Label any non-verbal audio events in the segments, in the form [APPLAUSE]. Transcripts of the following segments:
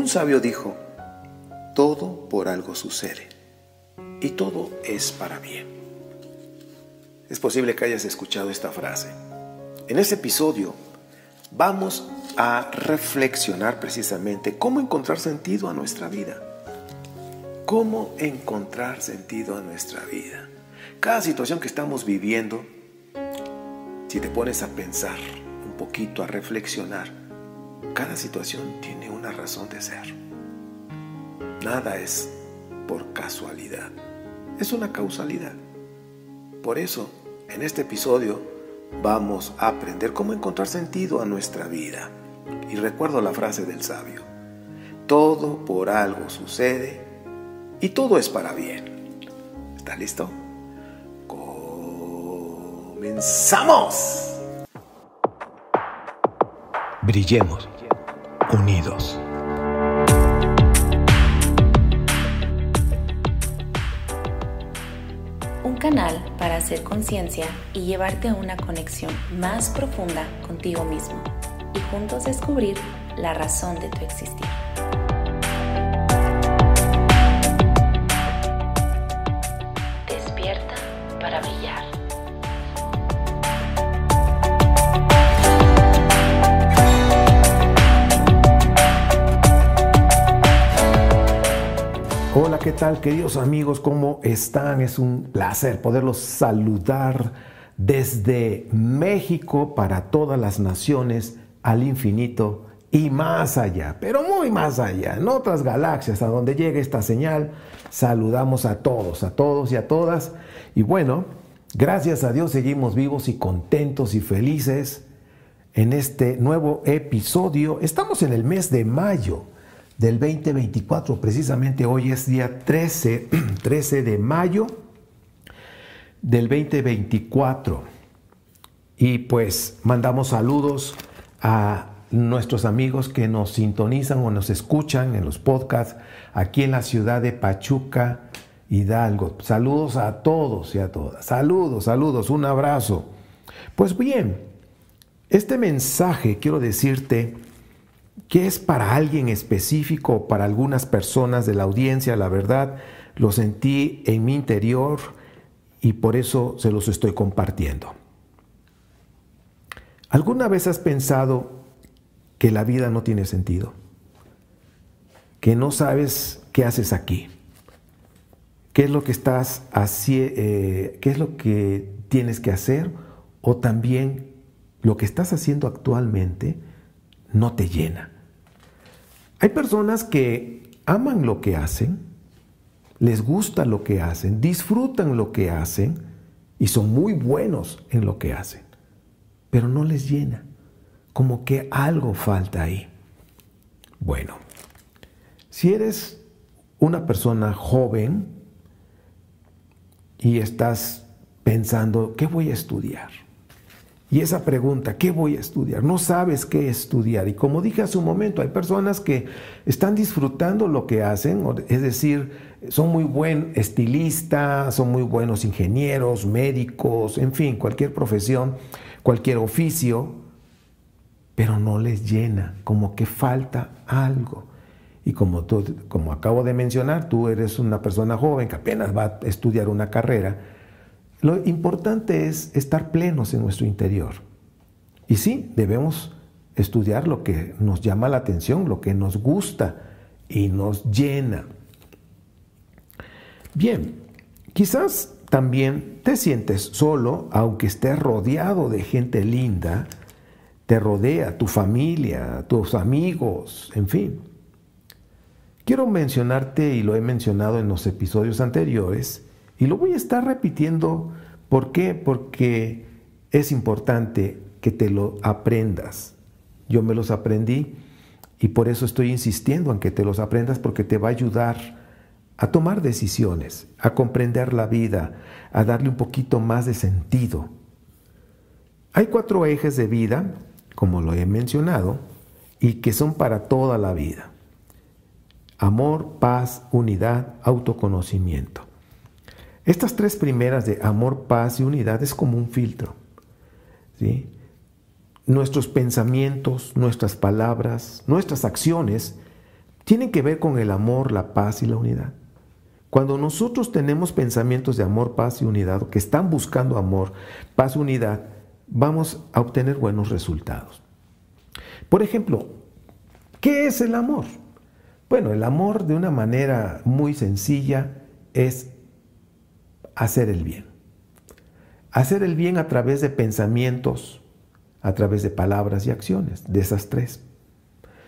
Un sabio dijo, todo por algo sucede y todo es para bien. Es posible que hayas escuchado esta frase. En este episodio vamos a reflexionar precisamente cómo encontrar sentido a nuestra vida. Cómo encontrar sentido a nuestra vida. Cada situación que estamos viviendo, si te pones a pensar un poquito, a reflexionar, cada situación tiene una razón de ser. Nada es por casualidad, es una causalidad. Por eso, en este episodio vamos a aprender cómo encontrar sentido a nuestra vida. Y recuerdo la frase del sabio, todo por algo sucede y todo es para bien. ¿Está listo? ¡Comenzamos! Brillemos unidos. Un canal para hacer conciencia y llevarte a una conexión más profunda contigo mismo y juntos descubrir la razón de tu existir. ¿Qué tal queridos amigos? ¿Cómo están? Es un placer poderlos saludar desde México para todas las naciones al infinito y más allá, pero muy más allá, en otras galaxias a donde llegue esta señal. Saludamos a todos, a todos y a todas. Y bueno, gracias a Dios seguimos vivos y contentos y felices en este nuevo episodio. Estamos en el mes de mayo del 2024, precisamente hoy es día 13, 13 [CLEARS THROAT] de mayo del 2024. Y pues mandamos saludos a nuestros amigos que nos sintonizan o nos escuchan en los podcasts aquí en la ciudad de Pachuca, Hidalgo. Saludos a todos y a todas. Saludos, saludos, un abrazo. Pues bien, este mensaje quiero decirte que es para alguien específico para algunas personas de la audiencia, la verdad, lo sentí en mi interior y por eso se los estoy compartiendo. ¿Alguna vez has pensado que la vida no tiene sentido? Que no sabes qué haces aquí. ¿Qué es lo que estás haciendo? Eh, ¿Qué es lo que tienes que hacer? O también lo que estás haciendo actualmente no te llena. Hay personas que aman lo que hacen, les gusta lo que hacen, disfrutan lo que hacen y son muy buenos en lo que hacen pero no les llena, como que algo falta ahí. Bueno, si eres una persona joven y estás pensando, ¿qué voy a estudiar? Y esa pregunta, ¿qué voy a estudiar? No sabes qué estudiar. Y como dije hace un momento, hay personas que están disfrutando lo que hacen, es decir, son muy buen estilistas, son muy buenos ingenieros, médicos, en fin, cualquier profesión, cualquier oficio, pero no les llena, como que falta algo. Y como, tú, como acabo de mencionar, tú eres una persona joven que apenas va a estudiar una carrera, lo importante es estar plenos en nuestro interior. Y sí, debemos estudiar lo que nos llama la atención, lo que nos gusta y nos llena. Bien, quizás también te sientes solo, aunque estés rodeado de gente linda, te rodea tu familia, tus amigos, en fin. Quiero mencionarte, y lo he mencionado en los episodios anteriores, y lo voy a estar repitiendo. ¿Por qué? Porque es importante que te lo aprendas. Yo me los aprendí y por eso estoy insistiendo en que te los aprendas porque te va a ayudar a tomar decisiones, a comprender la vida, a darle un poquito más de sentido. Hay cuatro ejes de vida, como lo he mencionado, y que son para toda la vida. Amor, paz, unidad, autoconocimiento. Estas tres primeras de amor, paz y unidad es como un filtro. Nuestros pensamientos, nuestras palabras, nuestras acciones tienen que ver con el amor, la paz y la unidad. Cuando nosotros tenemos pensamientos de amor, paz y unidad, que están buscando amor, paz, unidad, vamos a obtener buenos resultados. Por ejemplo, ¿qué es el amor? Bueno, el amor de una manera muy sencilla es hacer el bien. Hacer el bien a través de pensamientos, a través de palabras y acciones, de esas tres.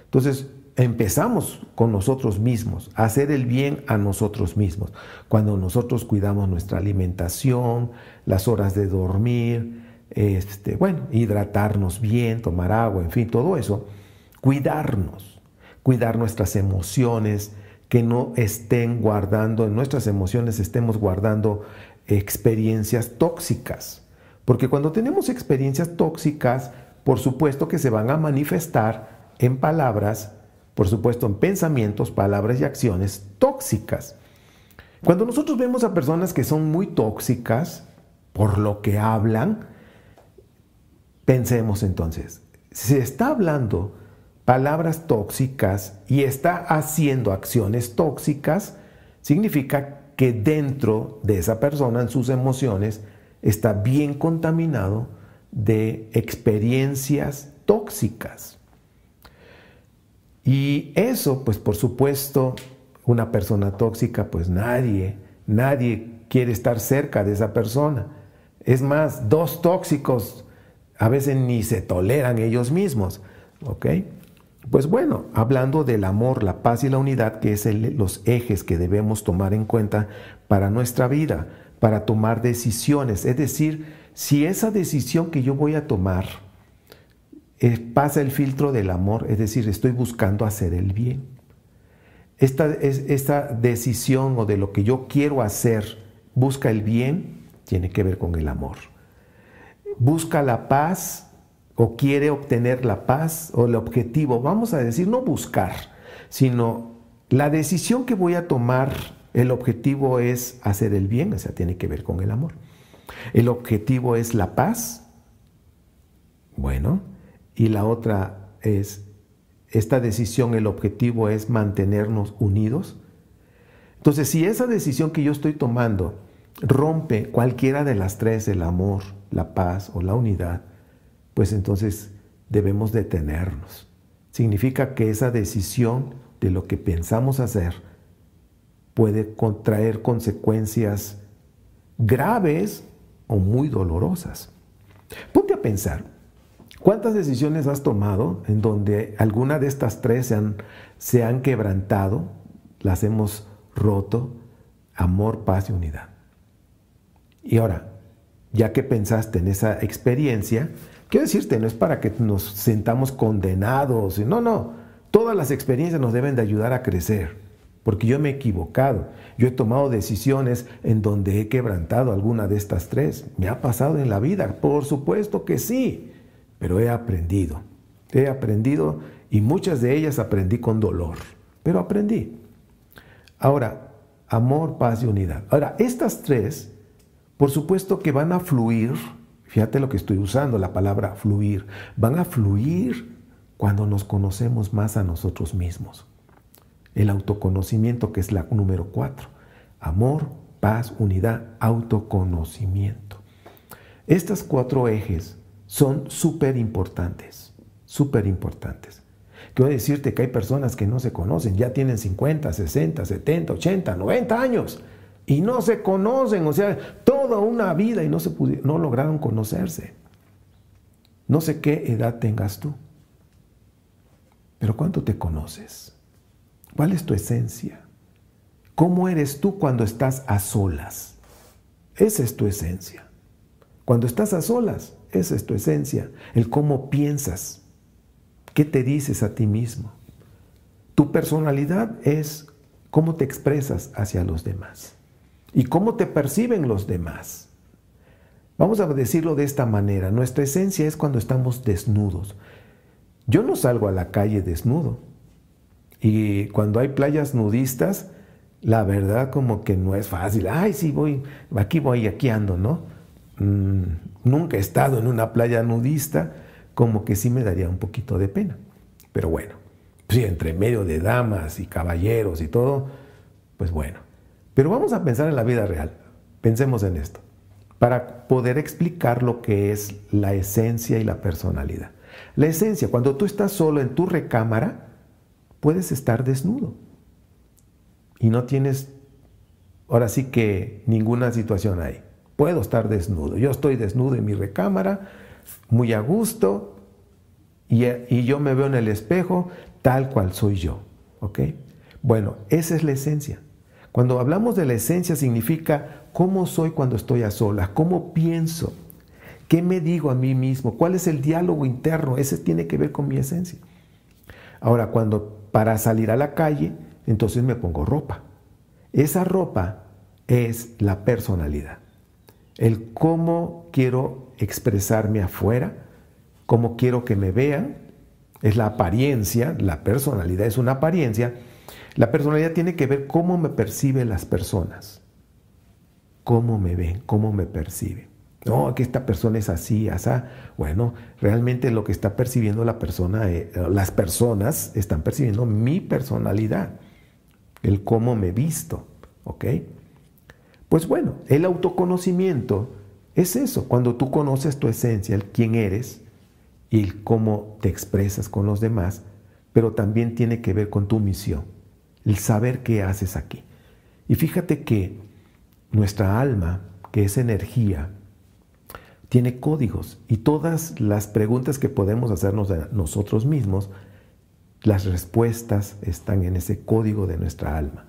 Entonces, empezamos con nosotros mismos, a hacer el bien a nosotros mismos. Cuando nosotros cuidamos nuestra alimentación, las horas de dormir, este, bueno, hidratarnos bien, tomar agua, en fin, todo eso, cuidarnos, cuidar nuestras emociones, que no estén guardando, en nuestras emociones estemos guardando experiencias tóxicas. Porque cuando tenemos experiencias tóxicas, por supuesto que se van a manifestar en palabras por supuesto, en pensamientos, palabras y acciones tóxicas. Cuando nosotros vemos a personas que son muy tóxicas por lo que hablan, pensemos entonces, si está hablando palabras tóxicas y está haciendo acciones tóxicas, significa que dentro de esa persona, en sus emociones, está bien contaminado de experiencias tóxicas. Y eso, pues por supuesto, una persona tóxica, pues nadie, nadie quiere estar cerca de esa persona. Es más, dos tóxicos a veces ni se toleran ellos mismos. ¿Ok? Pues bueno, hablando del amor, la paz y la unidad, que es los ejes que debemos tomar en cuenta para nuestra vida, para tomar decisiones. Es decir, si esa decisión que yo voy a tomar pasa el filtro del amor, es decir, estoy buscando hacer el bien. Esta, esta decisión o de lo que yo quiero hacer busca el bien, tiene que ver con el amor. Busca la paz o quiere obtener la paz o el objetivo, vamos a decir, no buscar, sino la decisión que voy a tomar, el objetivo es hacer el bien, o sea, tiene que ver con el amor. El objetivo es la paz. Bueno, y la otra es, esta decisión, el objetivo es mantenernos unidos. Entonces, si esa decisión que yo estoy tomando rompe cualquiera de las tres, el amor, la paz o la unidad, pues entonces debemos detenernos. Significa que esa decisión de lo que pensamos hacer puede contraer consecuencias graves o muy dolorosas. Ponte a pensar, ¿Cuántas decisiones has tomado en donde alguna de estas tres se han, se han quebrantado, las hemos roto? Amor, paz y unidad. Y ahora, ya que pensaste en esa experiencia, quiero decirte, no es para que nos sentamos condenados, no, no, todas las experiencias nos deben de ayudar a crecer, porque yo me he equivocado, yo he tomado decisiones en donde he quebrantado alguna de estas tres, me ha pasado en la vida, por supuesto que sí, pero he aprendido. He aprendido y muchas de ellas aprendí con dolor, pero aprendí. Ahora, amor, paz y unidad. Ahora, estas tres, por supuesto que van a fluir, fíjate lo que estoy usando, la palabra fluir, van a fluir cuando nos conocemos más a nosotros mismos. El autoconocimiento, que es la número cuatro. Amor, paz, unidad, autoconocimiento. Estas cuatro ejes son súper importantes, súper importantes. Quiero decirte que hay personas que no se conocen, ya tienen 50, 60, 70, 80, 90 años y no se conocen, o sea, toda una vida y no, se no lograron conocerse. No sé qué edad tengas tú, pero ¿cuánto te conoces? ¿Cuál es tu esencia? ¿Cómo eres tú cuando estás a solas? Esa es tu esencia. Cuando estás a solas, esa es tu esencia, el cómo piensas, qué te dices a ti mismo. Tu personalidad es cómo te expresas hacia los demás y cómo te perciben los demás. Vamos a decirlo de esta manera, nuestra esencia es cuando estamos desnudos. Yo no salgo a la calle desnudo. Y cuando hay playas nudistas, la verdad como que no es fácil. Ay, sí, voy, aquí voy, aquí ando, ¿no? Mm, nunca he estado en una playa nudista, como que sí me daría un poquito de pena. Pero bueno, sí, entre medio de damas y caballeros y todo, pues bueno. Pero vamos a pensar en la vida real. Pensemos en esto, para poder explicar lo que es la esencia y la personalidad. La esencia, cuando tú estás solo en tu recámara, puedes estar desnudo y no tienes ahora sí que ninguna situación ahí. Puedo estar desnudo. Yo estoy desnudo en mi recámara, muy a gusto, y, yo me veo en el espejo tal cual soy yo. ¿Ok? Bueno, esa es la esencia. Cuando hablamos de la esencia significa cómo soy cuando estoy a solas, cómo pienso, qué me digo a mí mismo, cuál es el diálogo interno, ese tiene que ver con mi esencia. Ahora, cuando para salir a la calle, entonces me pongo ropa. Esa ropa es la personalidad. El cómo quiero expresarme afuera, cómo quiero que me vean, es la apariencia, la personalidad es una apariencia. La personalidad tiene que ver cómo me perciben las personas, cómo me ven, cómo me perciben. No, que esta persona es así, así. Bueno, realmente lo que está percibiendo la persona, eh, las personas están percibiendo mi personalidad, el cómo me visto, ¿ok? Pues bueno, el autoconocimiento es eso, cuando tú conoces tu esencia, el quién eres y el cómo te expresas con los demás, pero también tiene que ver con tu misión, el saber qué haces aquí. Y fíjate que nuestra alma, que es energía, tiene códigos y todas las preguntas que podemos hacernos a nosotros mismos, las respuestas están en ese código de nuestra alma.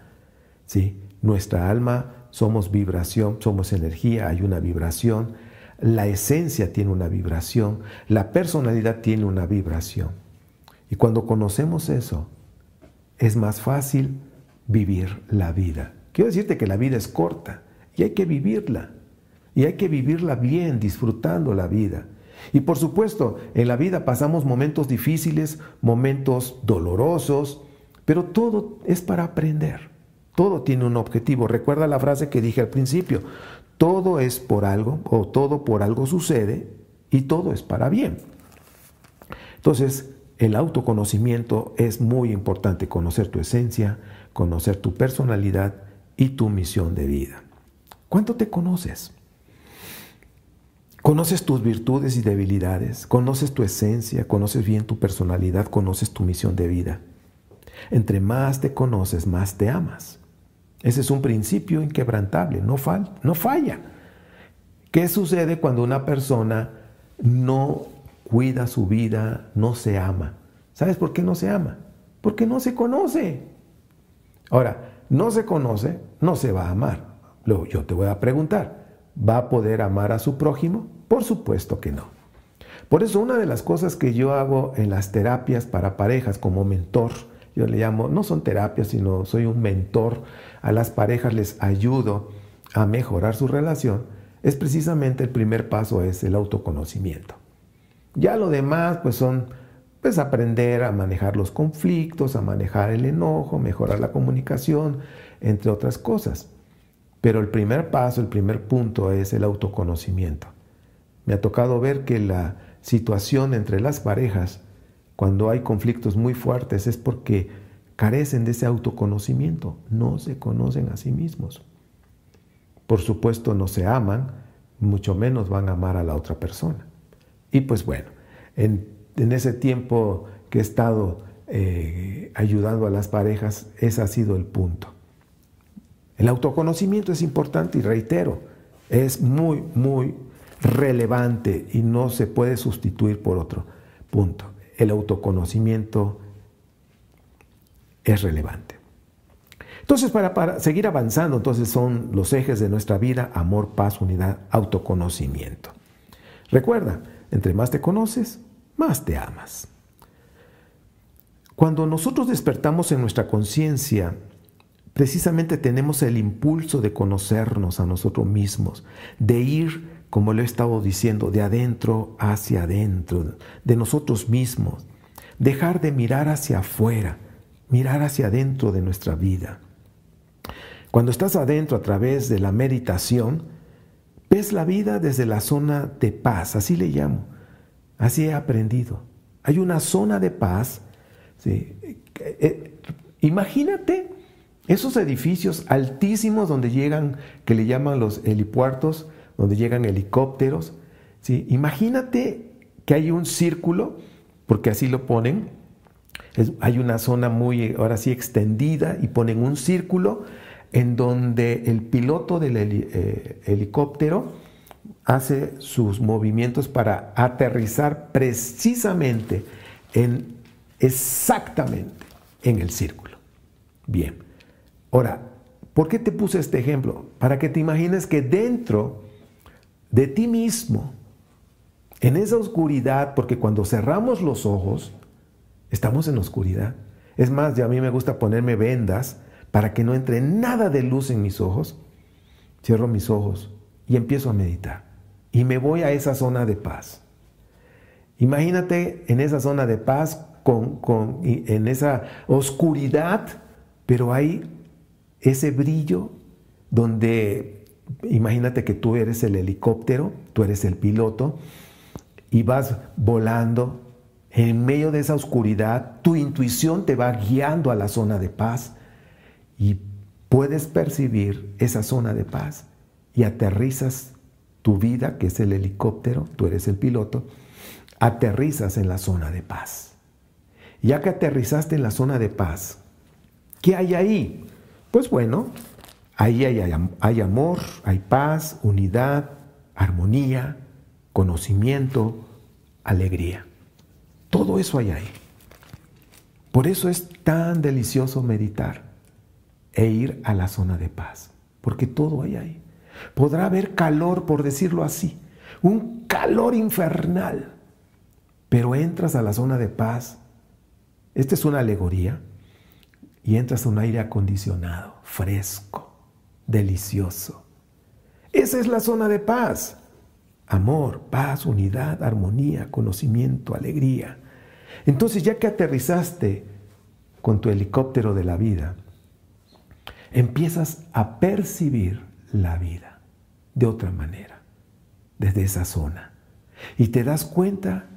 ¿sí? Nuestra alma somos vibración, somos energía, hay una vibración, la esencia tiene una vibración, la personalidad tiene una vibración. Y cuando conocemos eso, es más fácil vivir la vida. Quiero decirte que la vida es corta y hay que vivirla. Y hay que vivirla bien, disfrutando la vida. Y por supuesto, en la vida pasamos momentos difíciles, momentos dolorosos, pero todo es para aprender. Todo tiene un objetivo. Recuerda la frase que dije al principio. Todo es por algo o todo por algo sucede y todo es para bien. Entonces, el autoconocimiento es muy importante, conocer tu esencia, conocer tu personalidad y tu misión de vida. ¿Cuánto te conoces? Conoces tus virtudes y debilidades, conoces tu esencia, conoces bien tu personalidad, conoces tu misión de vida. Entre más te conoces, más te amas. Ese es un principio inquebrantable, no, no falla. ¿Qué sucede cuando una persona no cuida su vida, no se ama? ¿Sabes por qué no se ama? Porque no se conoce. Ahora, no se conoce, no se va a amar. Luego yo te voy a preguntar, ¿Va a poder amar a su prójimo? Por supuesto que no. Por eso una de las cosas que yo hago en las terapias para parejas como mentor, yo le llamo, no son terapias, sino soy un mentor, a las parejas les ayudo a mejorar su relación, es precisamente el primer paso es el autoconocimiento. Ya lo demás pues son pues aprender a manejar los conflictos, a manejar el enojo, mejorar la comunicación, entre otras cosas. Pero el primer paso, el primer punto es el autoconocimiento. Me ha tocado ver que la situación entre las parejas, cuando hay conflictos muy fuertes, es porque carecen de ese autoconocimiento, no se conocen a sí mismos. Por supuesto no se aman, mucho menos van a amar a la otra persona. Y pues bueno, en, ese tiempo que he estado eh, ayudando a las parejas, ese ha sido el punto. El autoconocimiento es importante y reitero, es muy, muy relevante y no se puede sustituir por otro punto. El autoconocimiento es relevante. Entonces, para, para, seguir avanzando, entonces son los ejes de nuestra vida, amor, paz, unidad, autoconocimiento. Recuerda, entre más te conoces, más te amas. Cuando nosotros despertamos en nuestra conciencia precisamente tenemos el impulso de conocernos a nosotros mismos, de ir, como lo he estado diciendo, de adentro hacia adentro, de nosotros mismos, dejar de mirar hacia afuera, mirar hacia adentro de nuestra vida. Cuando estás adentro a través de la meditación, ves la vida desde la zona de paz, así le llamo, así he aprendido. Hay una zona de paz ¿sí? Eh, imagínate esos edificios altísimos donde llegan, que le llaman los helipuertos, donde llegan helicópteros. ¿sí? Imagínate que hay un círculo, porque así lo ponen, hay una zona muy, ahora sí, extendida y ponen un círculo en donde el piloto del eh, helicóptero hace sus movimientos para aterrizar precisamente en exactamente en el círculo. Bien. Ahora, ¿por qué te puse este ejemplo? Para que te imagines que dentro de ti mismo, en esa oscuridad, porque cuando cerramos los ojos, estamos en oscuridad. Es más, ya a mí me gusta ponerme vendas para que no entre nada de luz en mis ojos. Cierro mis ojos y empiezo a meditar. Y me voy a esa zona de paz. Imagínate en esa zona de paz, con, en esa oscuridad, pero hay ese brillo donde, imagínate que tú eres el helicóptero, tú eres el piloto, y vas volando en medio de esa oscuridad, tu intuición te va guiando a la zona de paz y puedes percibir esa zona de paz y aterrizas tu vida, que es el helicóptero, tú eres el piloto, aterrizas en la zona de paz. Ya que aterrizaste en la zona de paz, ¿qué hay ahí? Pues bueno, ahí hay, hay, amor, hay paz, unidad, armonía, conocimiento, alegría. Todo eso hay ahí. Por eso es tan delicioso meditar e ir a la zona de paz, porque todo hay ahí. Podrá haber calor, por decirlo así, un calor infernal, pero entras a la zona de paz. Esta es una alegoría. Y entras a un aire acondicionado, fresco, delicioso. Esa es la zona de paz. Amor, paz, unidad, armonía, conocimiento, alegría. Entonces ya que aterrizaste con tu helicóptero de la vida, empiezas a percibir la vida de otra manera, desde esa zona. Y te das cuenta,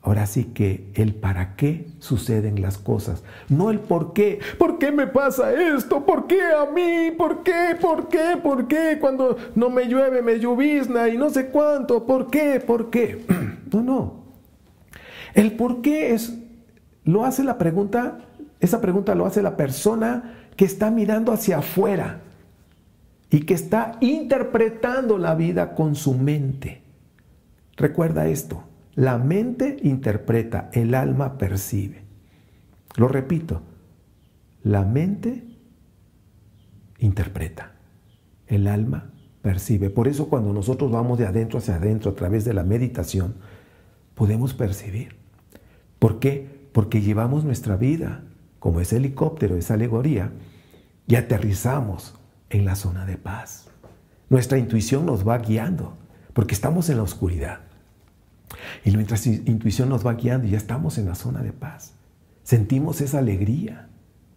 ahora sí que el para qué suceden las cosas, no el por qué. ¿Por qué me pasa esto? ¿Por qué a mí? ¿Por qué? ¿Por qué? ¿Por qué? Cuando no me llueve me llovizna y no sé cuánto. ¿Por qué? ¿Por qué? [CLEARS THROAT] No, no. El por qué es, lo hace la pregunta, esa pregunta lo hace la persona que está mirando hacia afuera y que está interpretando la vida con su mente. Recuerda esto, la mente interpreta, el alma percibe. Lo repito, la mente interpreta, el alma percibe. Por eso cuando nosotros vamos de adentro hacia adentro a través de la meditación, podemos percibir. ¿Por qué? Porque llevamos nuestra vida, como ese helicóptero, esa alegoría, y aterrizamos en la zona de paz. Nuestra intuición nos va guiando, porque estamos en la oscuridad. Y nuestra intuición nos va guiando ya estamos en la zona de paz. Sentimos esa alegría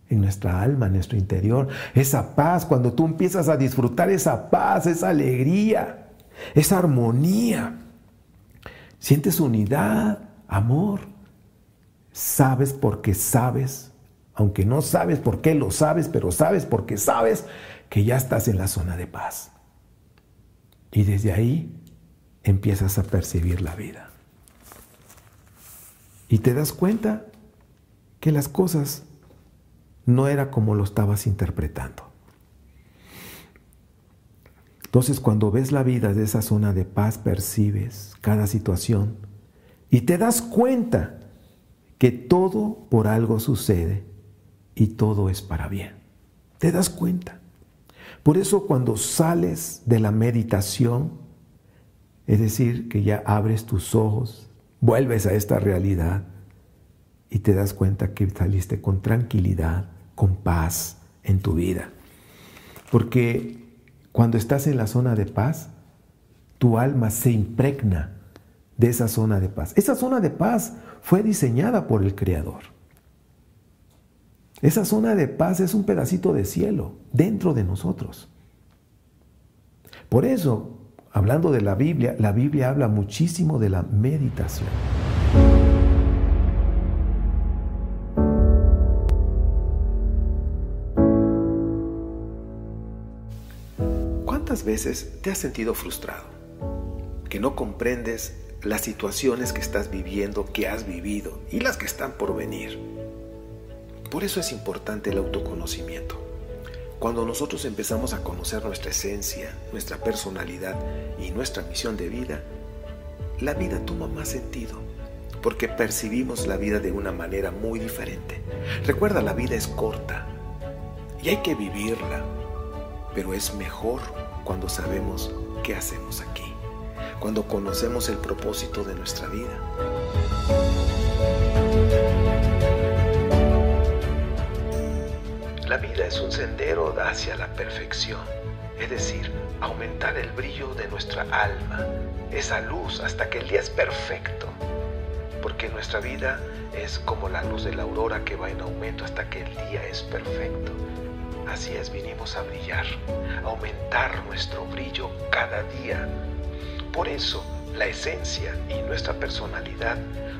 en nuestra alma, en nuestro interior, esa paz, cuando tú empiezas a disfrutar esa paz, esa alegría, esa armonía. Sientes unidad, amor. Sabes porque sabes, aunque no sabes por qué lo sabes, pero sabes porque sabes que ya estás en la zona de paz. Y desde ahí empiezas a percibir la vida. Y te das cuenta que las cosas no era como lo estabas interpretando. Entonces cuando ves la vida de esa zona de paz, percibes cada situación y te das cuenta que todo por algo sucede y todo es para bien. Te das cuenta. Por eso cuando sales de la meditación, es decir, que ya abres tus ojos, vuelves a esta realidad y te das cuenta que saliste con tranquilidad, con paz en tu vida. Porque cuando estás en la zona de paz, tu alma se impregna de esa zona de paz. Esa zona de paz fue diseñada por el Creador. Esa zona de paz es un pedacito de cielo dentro de nosotros. Por eso, hablando de la Biblia, la Biblia habla muchísimo de la meditación. ¿Cuántas veces te has sentido frustrado? Que no comprendes las situaciones que estás viviendo, que has vivido y las que están por venir por eso es importante el autoconocimiento. Cuando nosotros empezamos a conocer nuestra esencia, nuestra personalidad y nuestra misión de vida, la vida toma más sentido, porque percibimos la vida de una manera muy diferente. Recuerda, la vida es corta y hay que vivirla, pero es mejor cuando sabemos qué hacemos aquí, cuando conocemos el propósito de nuestra vida. La vida es un sendero hacia la perfección, es decir, aumentar el brillo de nuestra alma, esa luz hasta que el día es perfecto. Porque nuestra vida es como la luz de la aurora que va en aumento hasta que el día es perfecto. Así es, vinimos a brillar, a aumentar nuestro brillo cada día. Por eso, la esencia y nuestra personalidad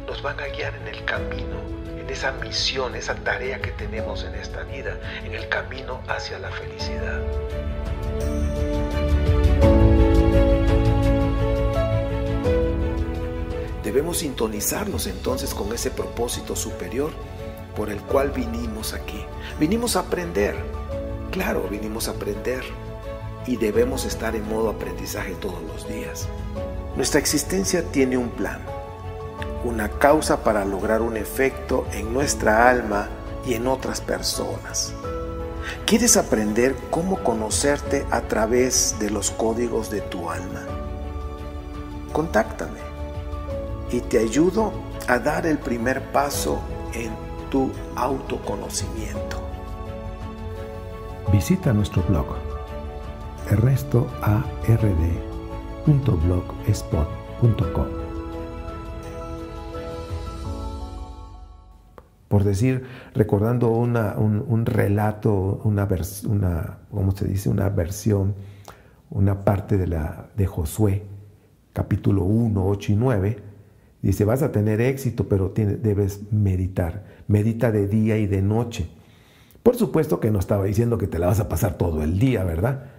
nos van a guiar en el camino esa misión, esa tarea que tenemos en esta vida, en el camino hacia la felicidad. Debemos sintonizarnos entonces con ese propósito superior por el cual vinimos aquí. Vinimos a aprender, claro, vinimos a aprender y debemos estar en modo aprendizaje todos los días. Nuestra existencia tiene un plan una causa para lograr un efecto en nuestra alma y en otras personas. ¿Quieres aprender cómo conocerte a través de los códigos de tu alma? Contáctame y te ayudo a dar el primer paso en tu autoconocimiento. Visita nuestro blog ernestoard.blogspot.com por decir, recordando un, relato, una, una, ¿cómo se dice? Una versión, una parte de, la, de Josué, capítulo 1, 8 y 9, dice, vas a tener éxito, pero debes meditar. Medita de día y de noche. Por supuesto que no estaba diciendo que te la vas a pasar todo el día, ¿verdad?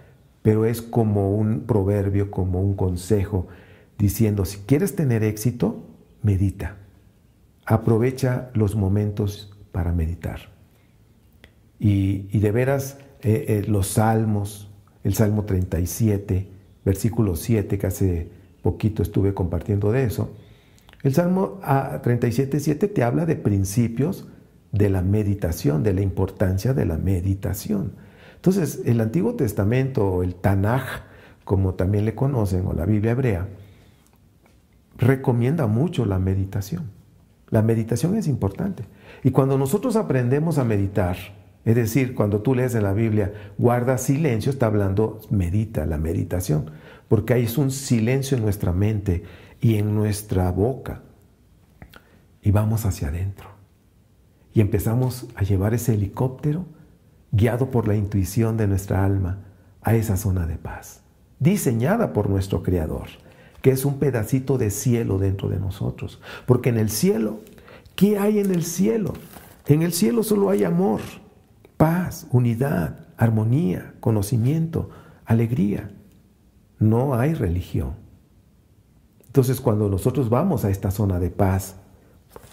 Pero es como un proverbio, como un consejo, diciendo, si quieres tener éxito, medita aprovecha los momentos para meditar. Y, de veras, eh, eh, los salmos, el Salmo 37, versículo 7, que hace poquito estuve compartiendo de eso, el Salmo 37, 7 te habla de principios de la meditación, de la importancia de la meditación. Entonces, el Antiguo Testamento, el Tanaj, como también le conocen, o la Biblia hebrea, recomienda mucho la meditación. La meditación es importante. Y cuando nosotros aprendemos a meditar, es decir, cuando tú lees en la Biblia, guarda silencio, está hablando, medita, la meditación, porque es un silencio en nuestra mente y en nuestra boca. Y vamos hacia adentro. Y empezamos a llevar ese helicóptero, guiado por la intuición de nuestra alma, a esa zona de paz, diseñada por nuestro Creador que es un pedacito de cielo dentro de nosotros. Porque en el cielo, ¿qué hay en el cielo? En el cielo solo hay amor, paz, unidad, armonía, conocimiento, alegría. No hay religión. Entonces cuando nosotros vamos a esta zona de paz,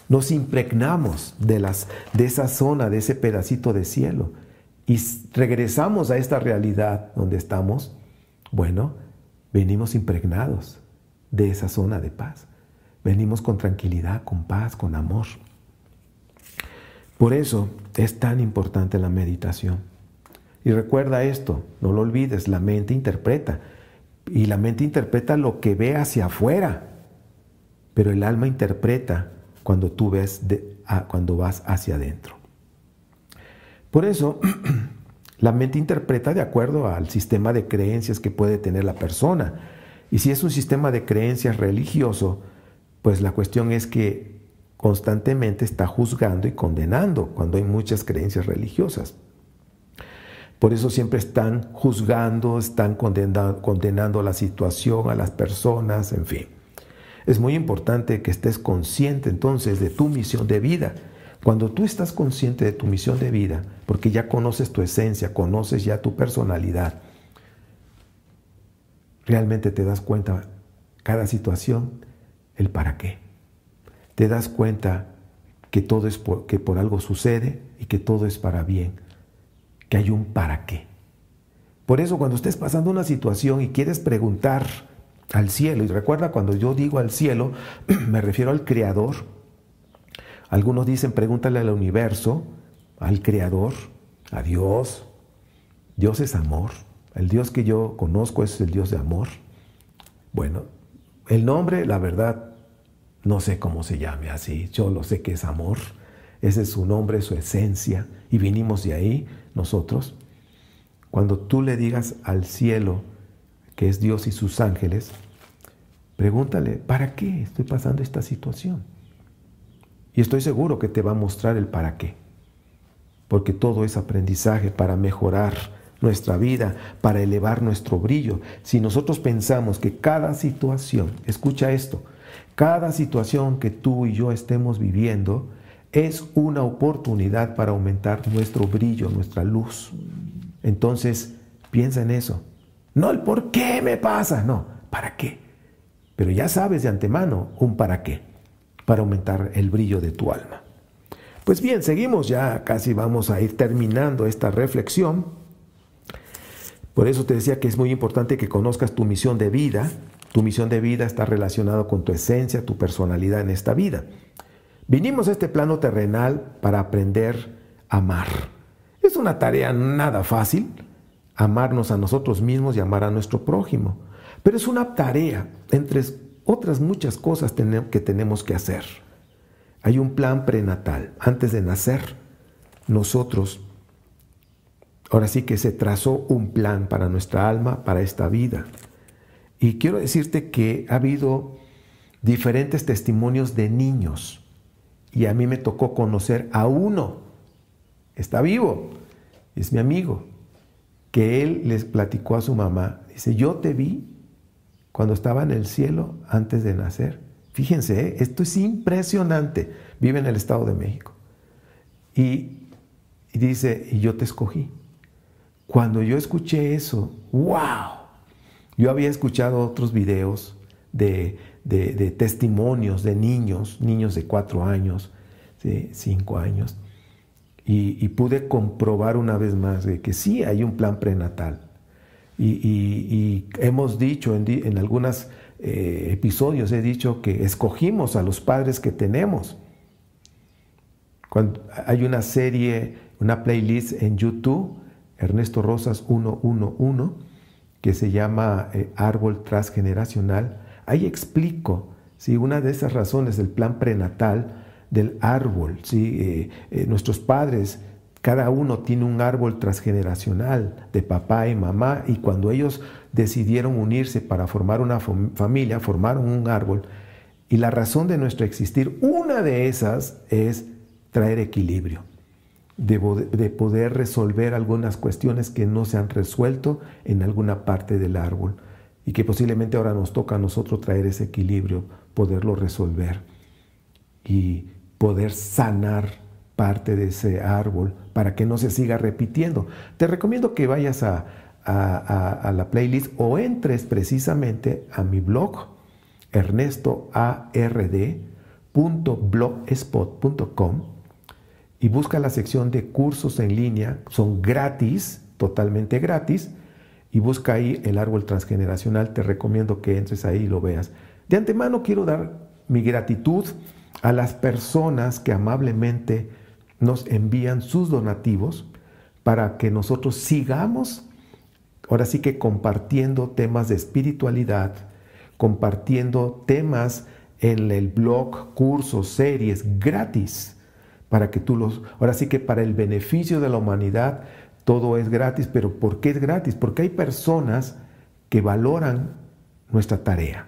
nos impregnamos de, las, de esa zona, de ese pedacito de cielo, y regresamos a esta realidad donde estamos, bueno, venimos impregnados de esa zona de paz. Venimos con tranquilidad, con paz, con amor. Por eso es tan importante la meditación. Y recuerda esto, no lo olvides, la mente interpreta. Y la mente interpreta lo que ve hacia afuera. Pero el alma interpreta cuando tú ves, cuando vas hacia adentro. Por eso, [CLEARS THROAT] la mente interpreta de acuerdo al sistema de creencias que puede tener la persona y si es un sistema de creencias religioso, pues la cuestión es que constantemente está juzgando y condenando cuando hay muchas creencias religiosas. Por eso siempre están juzgando, están condenando, la situación, a las personas, en fin. Es muy importante que estés consciente entonces de tu misión de vida. Cuando tú estás consciente de tu misión de vida, porque ya conoces tu esencia, conoces ya tu personalidad, realmente te das cuenta cada situación, el para qué. Te das cuenta que todo es por, que por algo sucede y que todo es para bien, que hay un para qué. Por eso cuando estés pasando una situación y quieres preguntar al cielo, y recuerda cuando yo digo al cielo, [CLEARS THROAT] me refiero al creador. Algunos dicen pregúntale al universo, al creador, a Dios. Dios es amor. El Dios que yo conozco es el Dios de amor. Bueno, el nombre, la verdad, no sé cómo se llame así. Yo lo sé que es amor. Ese es su nombre, su esencia. Y vinimos de ahí nosotros. Cuando tú le digas al cielo que es Dios y sus ángeles, pregúntale, ¿para qué estoy pasando esta situación? Y estoy seguro que te va a mostrar el para qué. Porque todo es aprendizaje para mejorar nuestra vida, para elevar nuestro brillo. Si nosotros pensamos que cada situación, escucha esto, cada situación que tú y yo estemos viviendo es una oportunidad para aumentar nuestro brillo, nuestra luz. Entonces, piensa en eso. No el por qué me pasa, no, ¿para qué? Pero ya sabes de antemano un para qué, para aumentar el brillo de tu alma. Pues bien, seguimos ya, casi vamos a ir terminando esta reflexión. Por eso te decía que es muy importante que conozcas tu misión de vida. Tu misión de vida está relacionada con tu esencia, tu personalidad en esta vida. Vinimos a este plano terrenal para aprender a amar. Es una tarea nada fácil, amarnos a nosotros mismos y amar a nuestro prójimo. Pero es una tarea entre otras muchas cosas que tenemos que hacer. Hay un plan prenatal. Antes de nacer, nosotros Ahora sí que se trazó un plan para nuestra alma, para esta vida. Y quiero decirte que ha habido diferentes testimonios de niños. Y a mí me tocó conocer a uno. Está vivo. Es mi amigo. Que él les platicó a su mamá. Dice, yo te vi cuando estaba en el cielo antes de nacer. Fíjense, ¿eh? esto es impresionante. Vive en el Estado de México. Y, y dice, y yo te escogí. Cuando yo escuché eso, wow, yo había escuchado otros videos de, testimonios de niños, niños de cuatro años, cinco años, y, pude comprobar una vez más de que sí hay un plan prenatal. Y, hemos dicho en, algunos eh, episodios, he dicho que escogimos a los padres que tenemos. Hay una serie, una playlist en YouTube Ernesto Rosas 111, que se llama eh, Árbol Transgeneracional, ahí explico si una de esas razones del plan prenatal del árbol. ¿sí? Eh, nuestros padres, cada uno tiene un árbol transgeneracional de papá y mamá, y cuando ellos decidieron unirse para formar una familia, formaron un árbol. Y la razón de nuestro existir, una de esas es traer equilibrio de, poder resolver algunas cuestiones que no se han resuelto en alguna parte del árbol y que posiblemente ahora nos toca a nosotros traer ese equilibrio, poderlo resolver y poder sanar parte de ese árbol para que no se siga repitiendo. Te recomiendo que vayas a, a la playlist o entres precisamente a mi blog ernestoard.blogspot.com y busca la sección de cursos en línea, son gratis, totalmente gratis, y busca ahí el árbol transgeneracional, te recomiendo que entres ahí y lo veas. De antemano quiero dar mi gratitud a las personas que amablemente nos envían sus donativos para que nosotros sigamos, ahora sí que compartiendo temas de espiritualidad, compartiendo temas en el blog, cursos, series gratis para que tú los... Ahora sí que para el beneficio de la humanidad todo es gratis, pero ¿por qué es gratis? Porque hay personas que valoran nuestra tarea.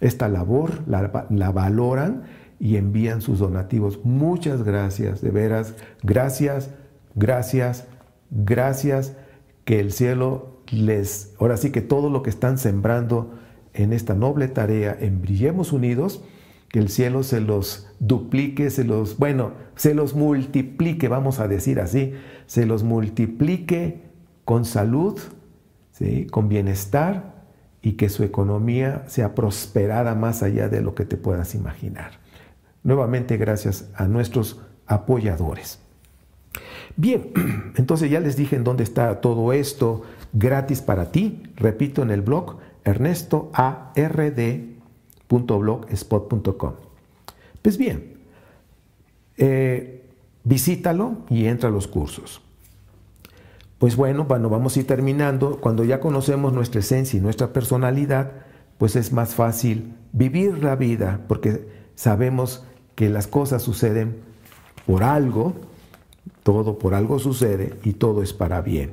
Esta labor la, la valoran y envían sus donativos. Muchas gracias, de veras, gracias, gracias, gracias, que el cielo les, ahora sí que todo lo que están sembrando en esta noble tarea en Brillemos Unidos, que el cielo se los duplique, se los, bueno, se los multiplique, vamos a decir así, se los multiplique con salud, con bienestar y que su economía sea prosperada más allá de lo que te puedas imaginar. Nuevamente gracias a nuestros apoyadores. Bien, [CLEARS THROAT] entonces ya les dije en dónde está todo esto gratis para ti. Repito en el blog ernestoard.blogspot.com. Pues bien, eh, visítalo y entra a los cursos. Pues bueno, bueno, vamos a ir terminando. Cuando ya conocemos nuestra esencia y nuestra personalidad, pues es más fácil vivir la vida porque sabemos que las cosas suceden por algo, todo por algo sucede y todo es para bien.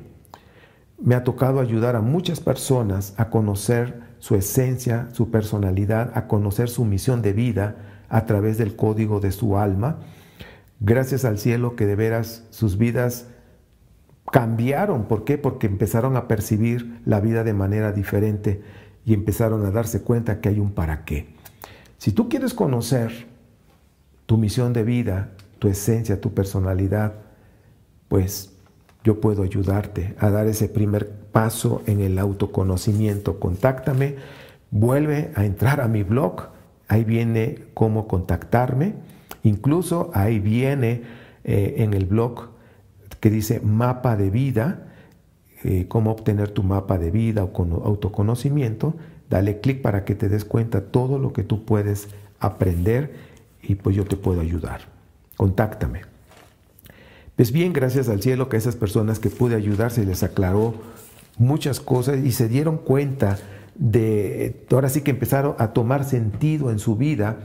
Me ha tocado ayudar a muchas personas a conocer su esencia, su personalidad, a conocer su misión de vida a través del código de su alma. Gracias al cielo que de veras sus vidas cambiaron. ¿Por qué? Porque empezaron a percibir la vida de manera diferente y empezaron a darse cuenta que hay un para qué. Si tú quieres conocer tu misión de vida, tu esencia, tu personalidad, pues yo puedo ayudarte a dar ese primer paso en el autoconocimiento. Contáctame, vuelve a entrar a mi blog, ahí viene cómo contactarme, incluso ahí viene eh, en el blog que dice mapa de vida, eh, cómo obtener tu mapa de vida o con autoconocimiento, dale clic para que te des cuenta todo lo que tú puedes aprender y pues yo te puedo ayudar. Contáctame. Pues bien, gracias al cielo que a esas personas que pude ayudar se les aclaró muchas cosas y se dieron cuenta de, ahora sí que empezaron a tomar sentido en su vida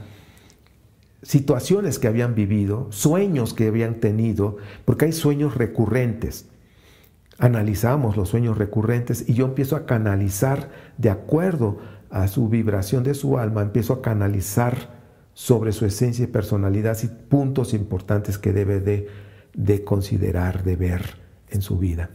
situaciones que habían vivido, sueños que habían tenido, porque hay sueños recurrentes. Analizamos los sueños recurrentes y yo empiezo a canalizar de acuerdo a su vibración de su alma, empiezo a canalizar sobre su esencia y personalidad y puntos importantes que debe de, de considerar, de ver en su vida.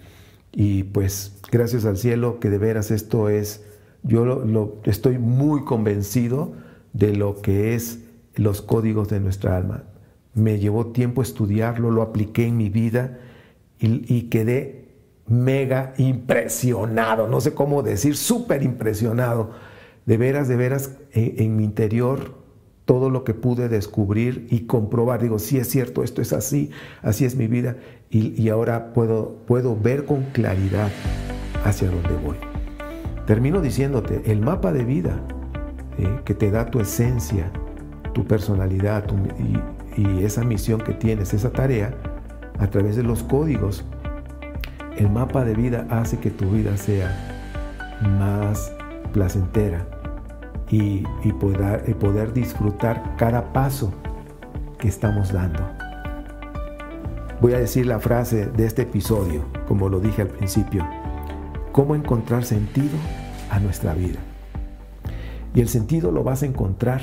Y pues gracias al cielo que de veras esto es, yo lo, estoy muy convencido de lo que es los códigos de nuestra alma. Me llevó tiempo estudiarlo, lo apliqué en mi vida y, quedé mega impresionado, no sé cómo decir, súper impresionado. De veras, de veras, en, mi interior, todo lo que pude descubrir y comprobar, digo, sí es cierto, esto es así, así es mi vida, y, ahora puedo, puedo ver con claridad hacia dónde voy. Termino diciéndote, el mapa de vida eh, que te da tu esencia, tu personalidad y, y esa misión que tienes, esa tarea, a través de los códigos, el mapa de vida hace que tu vida sea más placentera y, poder, poder, disfrutar cada paso que estamos dando. Voy a decir la frase de este episodio, como lo dije al principio, cómo encontrar sentido a nuestra vida. Y el sentido lo vas a encontrar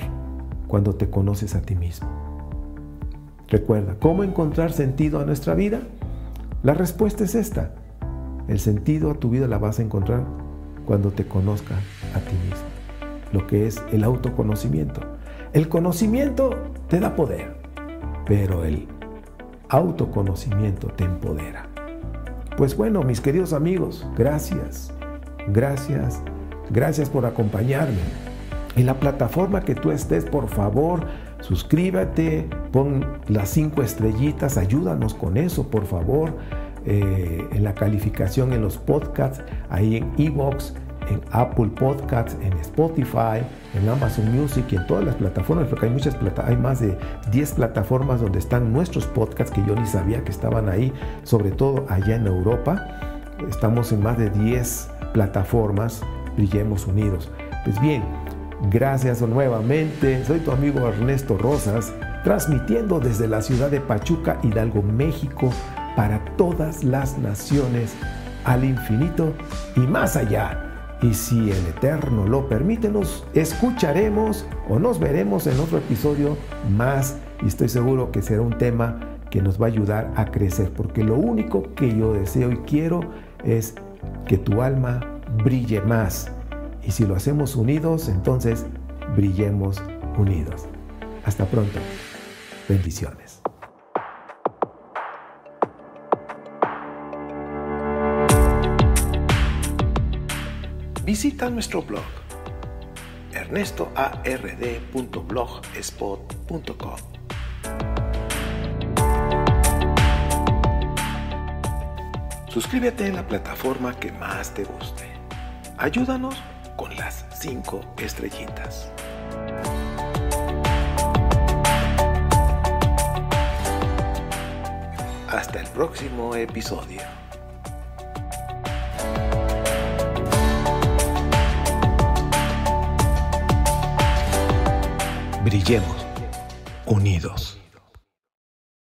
cuando te conoces a ti mismo. Recuerda, ¿cómo encontrar sentido a nuestra vida? La respuesta es esta. El sentido a tu vida la vas a encontrar cuando te conozcas a ti mismo. Lo que es el autoconocimiento. El conocimiento te da poder, pero el autoconocimiento te empodera. Pues bueno, mis queridos amigos, gracias, gracias, gracias por acompañarme. En la plataforma que tú estés, por favor, suscríbete, pon las cinco estrellitas, ayúdanos con eso, por favor. Eh, en la calificación en los podcasts, ahí en Evox, en Apple Podcasts, en Spotify, en Amazon Music y en todas las plataformas, porque hay muchas plataformas, hay más de 10 plataformas donde están nuestros podcasts que yo ni sabía que estaban ahí, sobre todo allá en Europa. Estamos en más de 10 plataformas, brillemos unidos. Pues bien, Gracias nuevamente, soy tu amigo Ernesto Rosas, transmitiendo desde la ciudad de Pachuca, Hidalgo, México, para todas las naciones, al infinito y más allá. Y si el Eterno lo permite, nos escucharemos o nos veremos en otro episodio más y estoy seguro que será un tema que nos va a ayudar a crecer, porque lo único que yo deseo y quiero es que tu alma brille más y si lo hacemos unidos, entonces brillemos unidos. Hasta pronto. Bendiciones. Visita nuestro blog ernestoard.blogspot.com. Suscríbete en la plataforma que más te guste. Ayúdanos con las 5 estrellitas. Hasta el próximo episodio. Brillemos unidos.